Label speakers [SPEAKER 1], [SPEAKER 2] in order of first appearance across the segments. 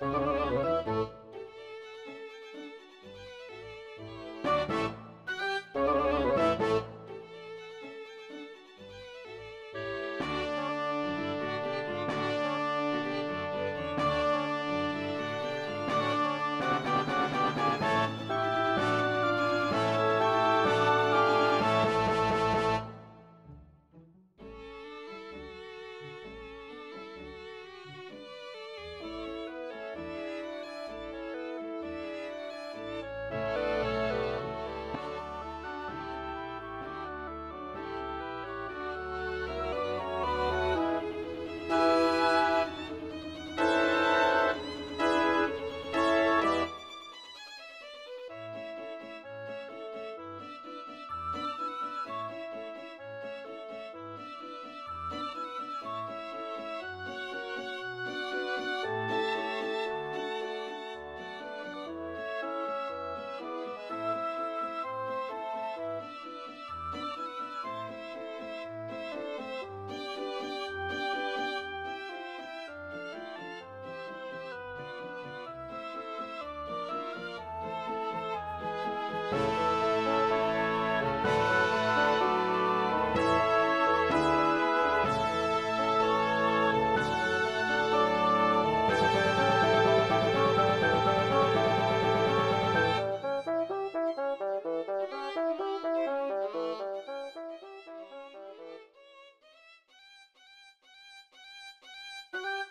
[SPEAKER 1] Música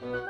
[SPEAKER 1] thank you